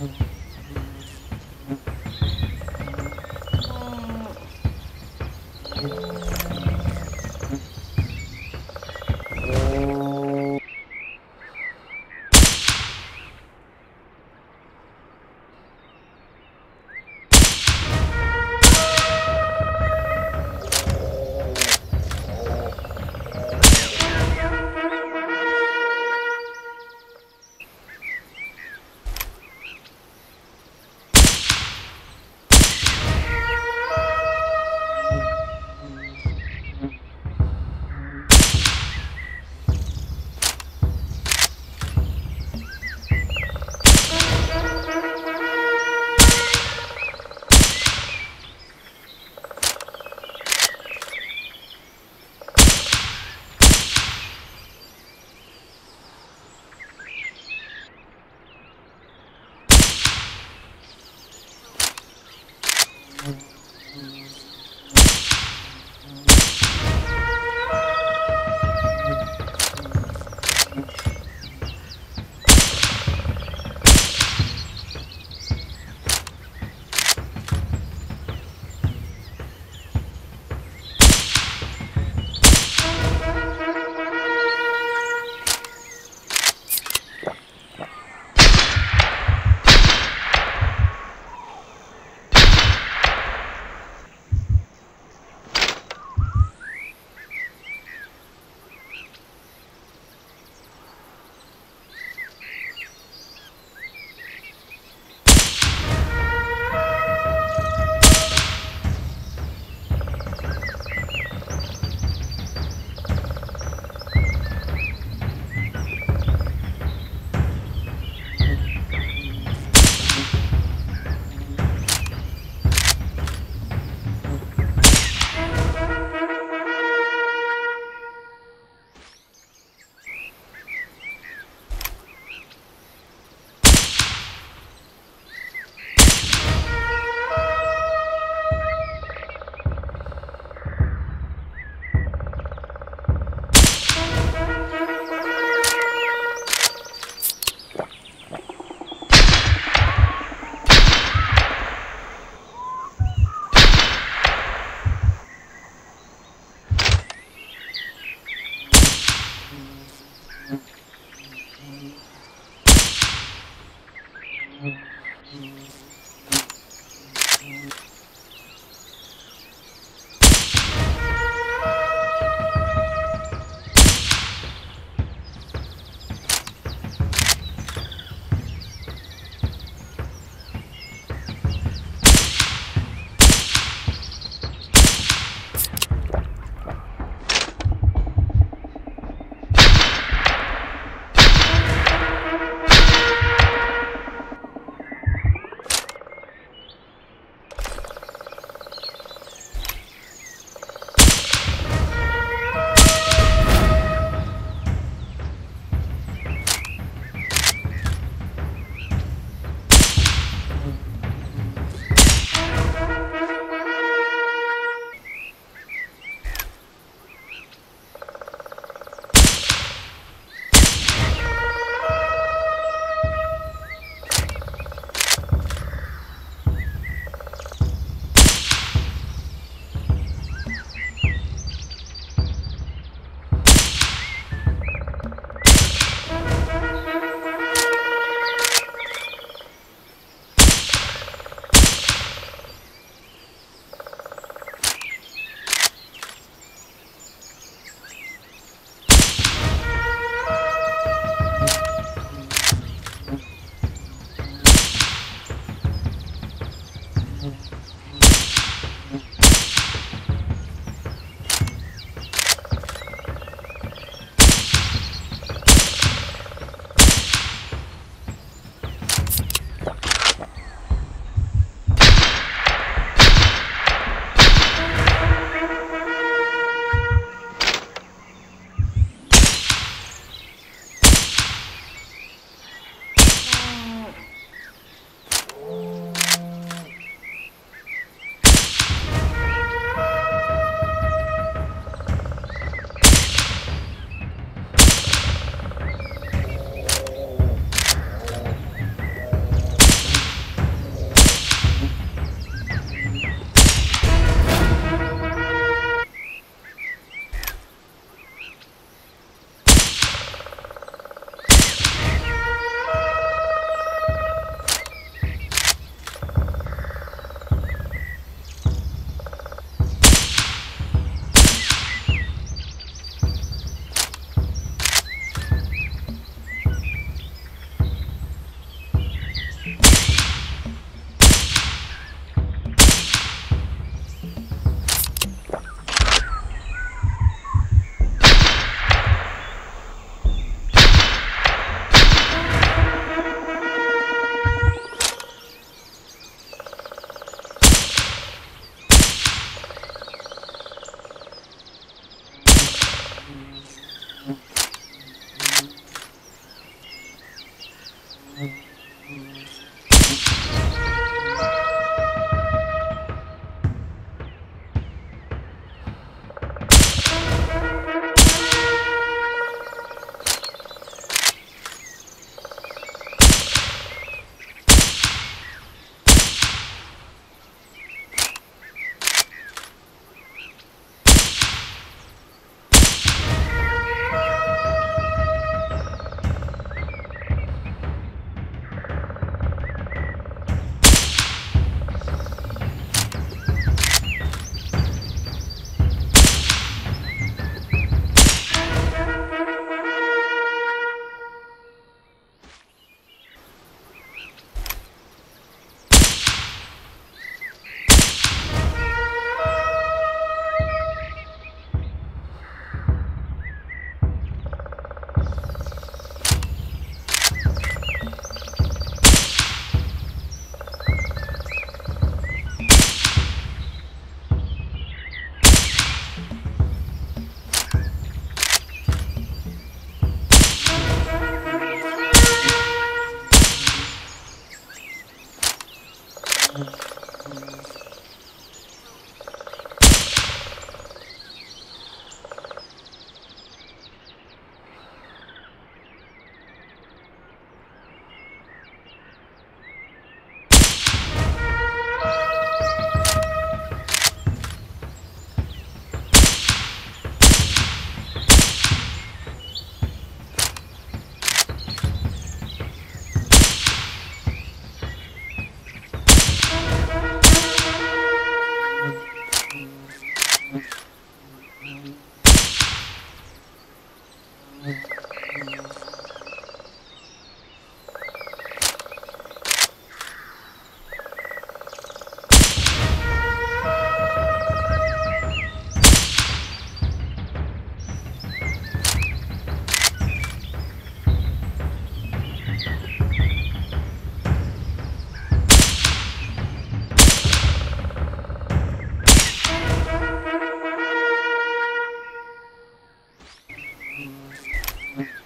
Mm-hmm. Mm-hmm.